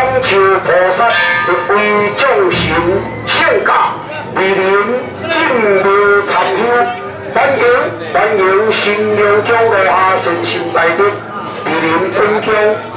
中求菩萨的威众神圣驾，莅临进入参修，欢迎欢迎新娘中落下神心来的莅临尊中。